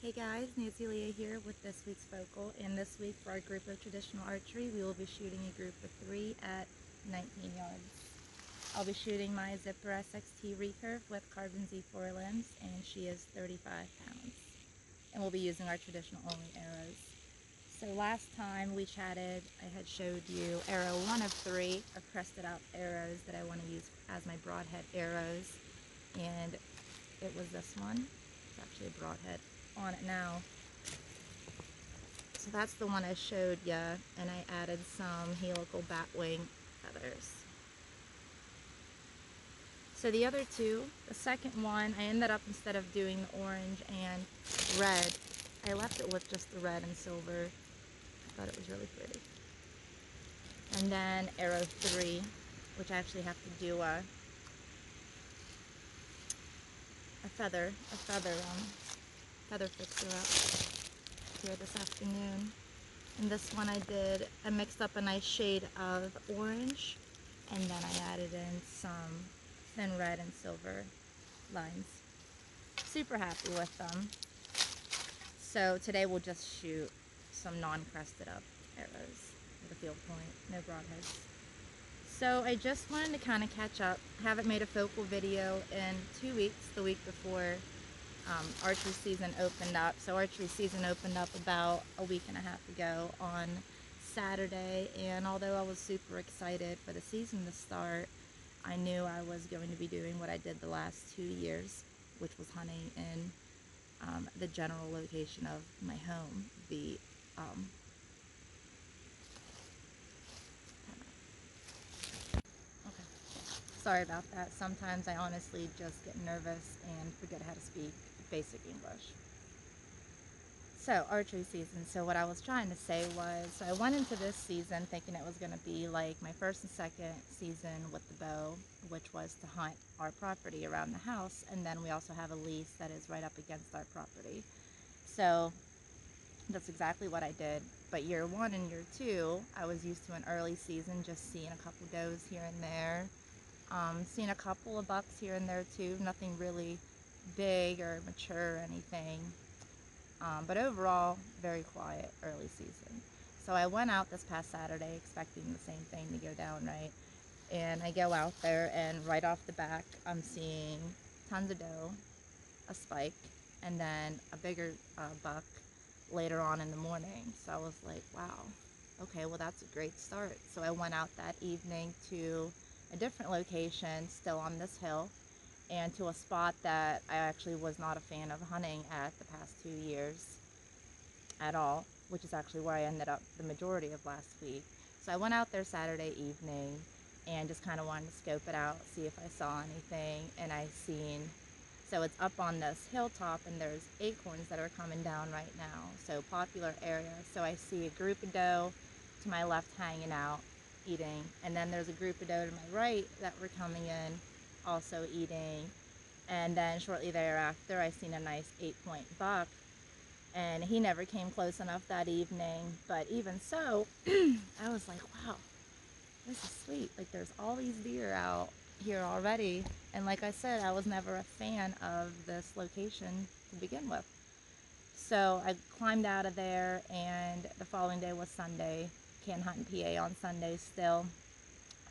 Hey guys, Nancylia here with this week's focal, and this week for our group of traditional archery, we will be shooting a group of three at 19 yards. I'll be shooting my Zipper SXT recurve with carbon Z4 lens, and she is 35 pounds. And we'll be using our traditional only arrows. So last time we chatted, I had showed you arrow one of three of crested out arrows that I want to use as my broadhead arrows, and it was this one. It's actually a broadhead on it now. So that's the one I showed you, and I added some helical batwing feathers. So the other two, the second one, I ended up instead of doing the orange and red, I left it with just the red and silver. I thought it was really pretty. And then arrow three, which I actually have to do a, a feather, a feather um, feather fixer up here this afternoon. And this one I did, I mixed up a nice shade of orange and then I added in some thin red and silver lines. Super happy with them. So today we'll just shoot some non-crested up arrows with a field point, no broadheads. So I just wanted to kind of catch up. haven't made a focal video in two weeks, the week before um, archery season opened up. So archery season opened up about a week and a half ago on Saturday and although I was super excited for the season to start, I knew I was going to be doing what I did the last two years, which was hunting in um, the general location of my home, the um. Sorry about that. Sometimes I honestly just get nervous and forget how to speak basic English. So, archery season. So, what I was trying to say was, so I went into this season thinking it was going to be like my first and second season with the bow, which was to hunt our property around the house. And then we also have a lease that is right up against our property. So, that's exactly what I did. But year one and year two, I was used to an early season, just seeing a couple does here and there. Um, seeing a couple of bucks here and there too, nothing really big or mature or anything. Um, but overall, very quiet early season. So I went out this past Saturday expecting the same thing to go down, right? And I go out there and right off the back, I'm seeing tons of doe, a spike, and then a bigger uh, buck later on in the morning. So I was like, wow, okay, well that's a great start. So I went out that evening to a different location, still on this hill, and to a spot that I actually was not a fan of hunting at the past two years at all, which is actually where I ended up the majority of last week. So I went out there Saturday evening and just kind of wanted to scope it out, see if I saw anything, and I seen, so it's up on this hilltop and there's acorns that are coming down right now, so popular area. So I see a group of doe to my left hanging out, eating, and then there's a group of doe to my right that were coming in also eating. And then shortly thereafter, I seen a nice eight point buck. And he never came close enough that evening. But even so, I was like, wow, this is sweet. Like, there's all these deer out here already. And like I said, I was never a fan of this location to begin with. So I climbed out of there, and the following day was Sunday. Can't hunt in PA on Sunday still.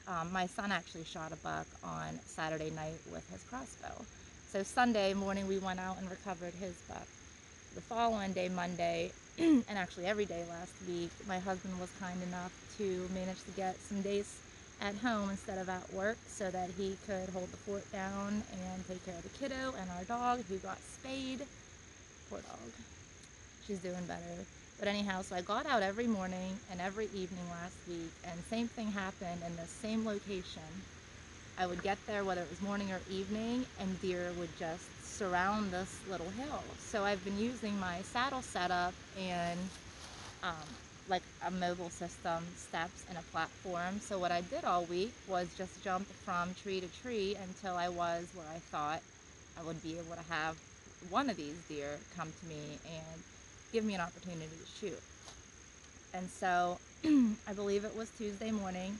Um, my son actually shot a buck on Saturday night with his crossbow. So Sunday morning we went out and recovered his buck. The following day, Monday, and actually every day last week, my husband was kind enough to manage to get some days at home instead of at work so that he could hold the fort down and take care of the kiddo and our dog who got spayed. Poor dog. She's doing better. But anyhow, so I got out every morning and every evening last week, and same thing happened in the same location. I would get there, whether it was morning or evening, and deer would just surround this little hill. So I've been using my saddle setup and um, like a mobile system, steps, and a platform. So what I did all week was just jump from tree to tree until I was where I thought I would be able to have one of these deer come to me and give me an opportunity to shoot. And so I believe it was Tuesday morning,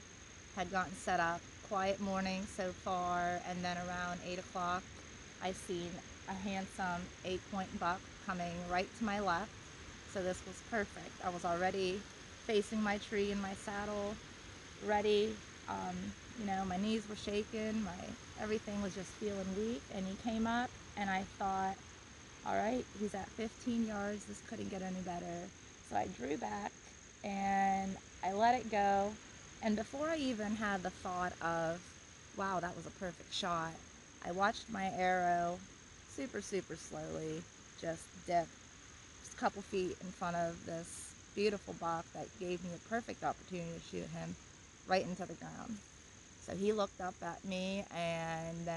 had gotten set up, quiet morning so far, and then around 8 o'clock I seen a handsome eight point buck coming right to my left. So this was perfect. I was already facing my tree in my saddle, ready. Um, you know, my knees were shaking, my everything was just feeling weak. And he came up, and I thought, all right, he's at 15 yards. This couldn't get any better. So I drew back and I let it go. And before I even had the thought of, wow, that was a perfect shot, I watched my arrow super, super slowly just dip just a couple feet in front of this beautiful buck that gave me a perfect opportunity to shoot him right into the ground. So he looked up at me and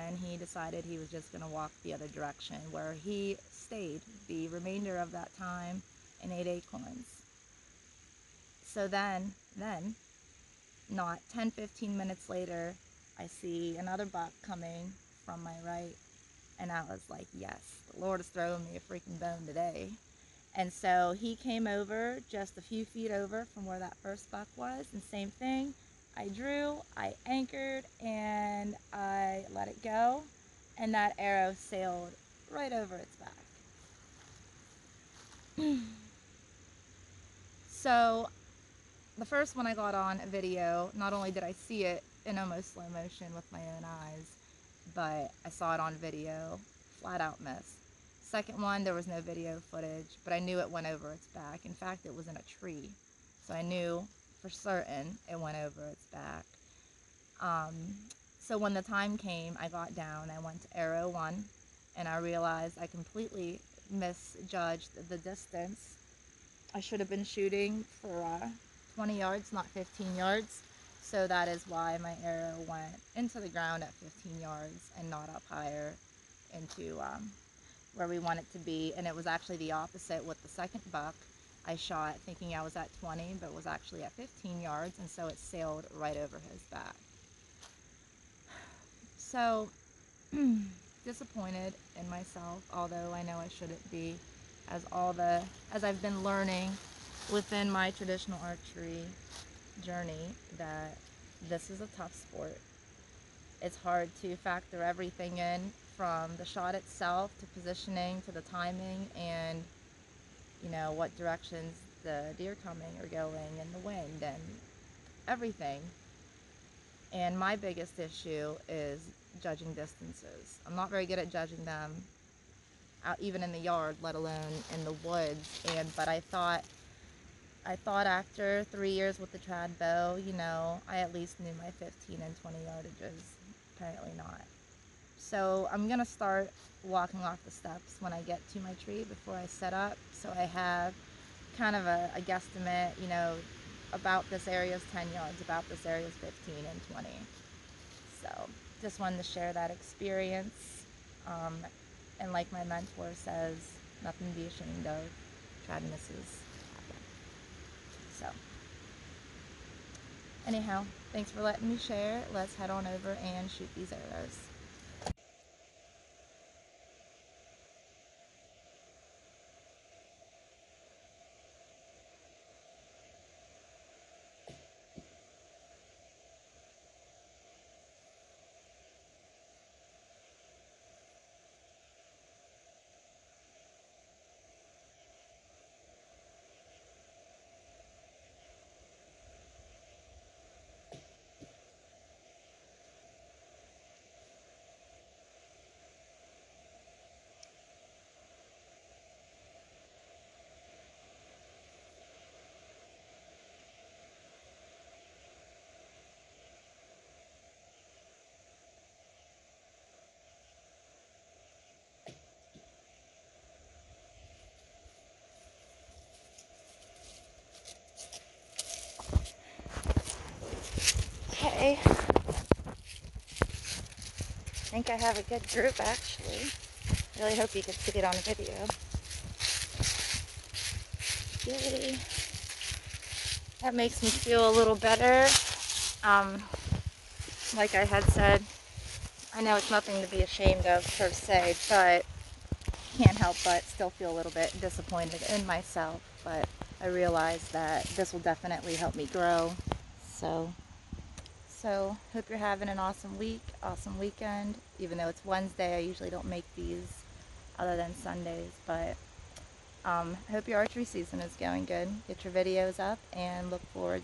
decided he was just going to walk the other direction where he stayed the remainder of that time and ate acorns. So then, then, not 10, 15 minutes later, I see another buck coming from my right. And I was like, yes, the Lord is throwing me a freaking bone today. And so he came over just a few feet over from where that first buck was. And same thing, I drew, I anchored, and I let it go. And that arrow sailed right over its back. so the first one I got on video, not only did I see it in almost slow motion with my own eyes, but I saw it on video, flat out miss. Second one, there was no video footage, but I knew it went over its back. In fact, it was in a tree, so I knew for certain it went over its back. Um, so when the time came, I got down, I went to arrow one, and I realized I completely misjudged the distance. I should have been shooting for uh, 20 yards, not 15 yards. So that is why my arrow went into the ground at 15 yards and not up higher into um, where we want it to be. And it was actually the opposite with the second buck. I shot thinking I was at 20, but was actually at 15 yards, and so it sailed right over his back. So, disappointed in myself, although I know I shouldn't be, as all the as I've been learning within my traditional archery journey that this is a tough sport. It's hard to factor everything in from the shot itself to positioning to the timing and you know what directions the deer coming or going and the wind and everything. And my biggest issue is judging distances. I'm not very good at judging them out even in the yard, let alone in the woods. And but I thought I thought after three years with the trad bow, you know, I at least knew my 15 and 20 yardages. Apparently not. So I'm going to start walking off the steps when I get to my tree before I set up. So I have kind of a, a guesstimate, you know, about this area is 10 yards, about this area is 15 and 20. So just wanted to share that experience. Um, and like my mentor says, nothing to be ashamed of. Trad misses. So, anyhow, thanks for letting me share. Let's head on over and shoot these arrows. I think I have a good group actually. Really hope you can see it on video. Yay. That makes me feel a little better. Um, like I had said, I know it's nothing to be ashamed of per se, but can't help but still feel a little bit disappointed in myself. But I realize that this will definitely help me grow. So so hope you're having an awesome week, awesome weekend. Even though it's Wednesday, I usually don't make these other than Sundays. But um, hope your archery season is going good. Get your videos up and look forward